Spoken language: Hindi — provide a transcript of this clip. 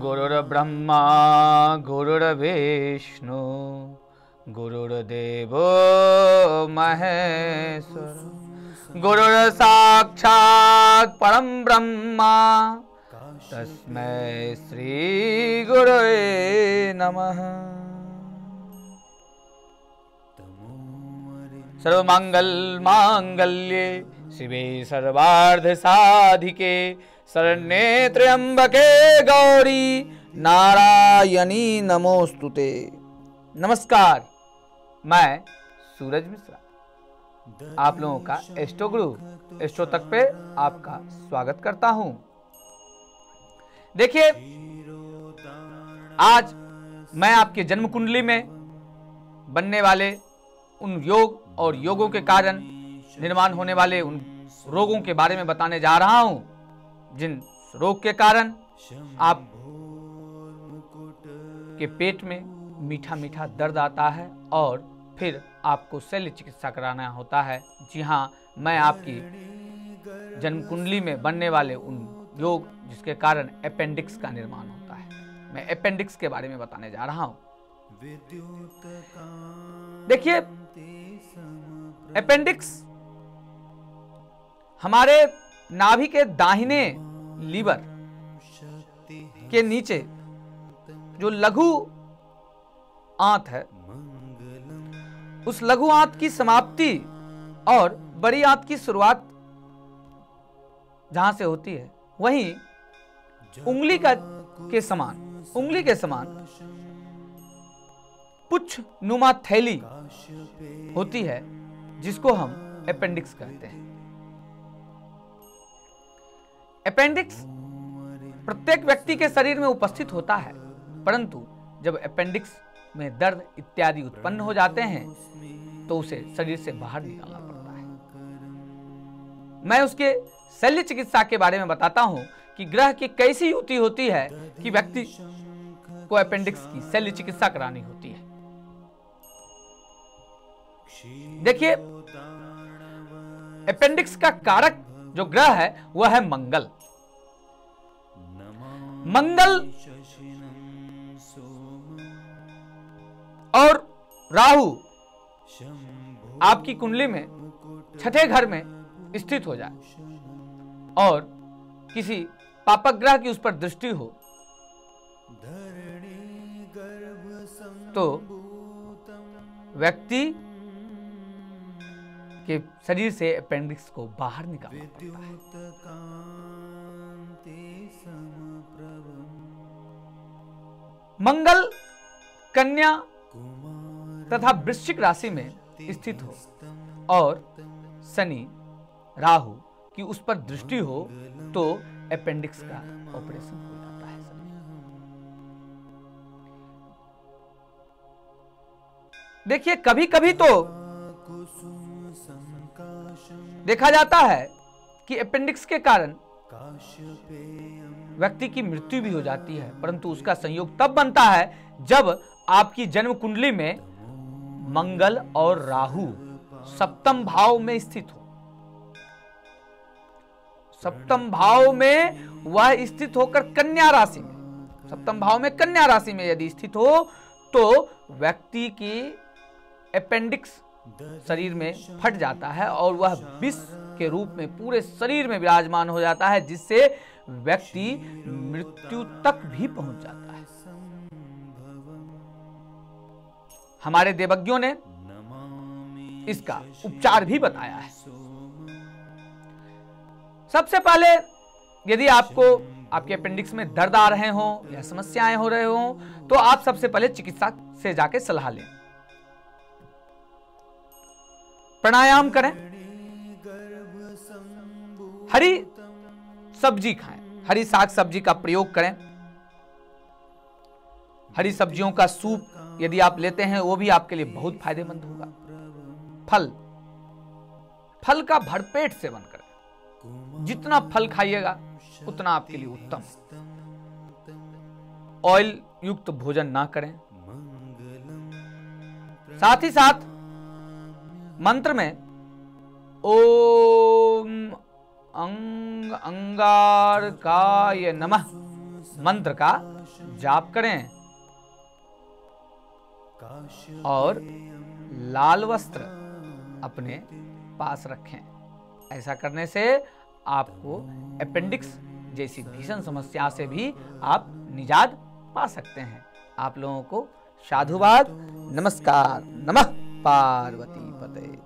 गुरुर्ब्रह्मा गुरुर्विष्णु गुरुर्देवो महेश्वर। गुरुर्साक्षात् परं ब्रह्मा। तस्मै श्रीगुरवे नमः। सर्वमङ्गलमाङ्गल्ये शिवे सर्वार्धसाधिके शरण्ये त्र्यंबके गौरी नारायणी नमोस्तुते नमस्कार, मैं सूरज मिश्रा। आप लोगों का एस्ट्रो गुरु एस्ट्रो तक पे आपका स्वागत करता हूँ। देखिए, आज मैं आपके जन्म कुंडली में बनने वाले उन योग और योगों के कारण निर्माण होने वाले उन रोगों के बारे में बताने जा रहा हूँ। जिन रोग के कारण आप के पेट में मीठा मीठा दर्द आता है और फिर आपको शल्य चिकित्सा कराना होता है। जी हाँ मैं आपकी जन्म कुंडली में बनने वाले उन योग जिसके कारण अपेंडिक्स का निर्माण होता है। मैं अपेंडिक्स के बारे में बताने जा रहा हूँ। देखिए अपेंडिक्स हमारे नाभि के दाहिने लीवर के नीचे जो लघु आंत है, उस लघु आंत की समाप्ति और बड़ी आंत की शुरुआत जहाँ से होती है, वहीं उंगली का के समान, उंगली के समान पुच्छ नुमा थैली होती है, जिसको हम अपेंडिक्स कहते हैं। अपेंडिक्स प्रत्येक व्यक्ति के शरीर में उपस्थित होता है, परंतु जब अपेंडिक्स में दर्द इत्यादि उत्पन्न हो जाते हैं तो उसे शरीर से बाहर निकालना पड़ता है। मैं उसके शल्य चिकित्सा के बारे में बताता हूँ कि ग्रह की कैसी युति होती है कि व्यक्ति को अपेंडिक्स की शल्य चिकित्सा करानी होती है। देखिए अपेंडिक्स का कारक जो ग्रह है, वह है मंगल। मंगल और राहु आपकी कुंडली में, छठे घर में स्थित हो जाए। और किसी पापक ग्रह की उस पर दृष्टि हो तो व्यक्ति के शरीर से अपेंडिक्स को बाहर निकालना मंगल, कन्या तथा वृश्चिक राशि में स्थित हो और शनि, राहु की उस पर दृष्टि हो तो अपेंडिक्स का ऑपरेशन हो जाता है। देखिए कभी कभी तो देखा जाता है कि अपेंडिक्स के कारण व्यक्ति की मृत्यु भी हो जाती है परंतु उसका संयोग तब बनता है जब आपकी जन्म कुंडली में मंगल और राहु सप्तम भाव में स्थित हो। सप्तम भाव में वह स्थित होकर कन्या राशि में सप्तम भाव में कन्या राशि में यदि स्थित हो तो व्यक्ति की अपेंडिक्स शरीर में फट जाता है और वह विष के रूप में पूरे शरीर में विराजमान हो जाता है, जिससे व्यक्ति मृत्यु तक भी पहुँच जाता है। हमारे देवज्ञों ने इसका उपचार भी बताया है। सबसे पहले यदि आपको आपके अपेंडिक्स में दर्द आ रहे हो या समस्याएँ हो रहे हो तो आप सबसे पहले चिकित्सा से जाके सलाह लें। प्राणायाम करें। हरी सब्ज़ी खाएँ। हरी साग सब्ज़ी का प्रयोग करें। हरी सब्जियों का सूप यदि आप लेते हैं, वो भी आपके लिए बहुत फ़ायदेमंद होगा। फल। फल का भरपेट सेवन करें। जितना फल खाइएगा, उतना आपके लिए उत्तम। ऑयल युक्त भोजन ना करें। साथ ही साथ मंत्र में, ओम अंग अंगारकाय नमः, मंत्र का जाप करें। और लाल वस्त्र अपने पास रखें। ऐसा करने से आपको अपेंडिक्स जैसी भीषण समस्या से भी आप निजात पा सकते हैं। आप लोगों को साधुवाद, नमस्कार, नमः, पार्वती। but they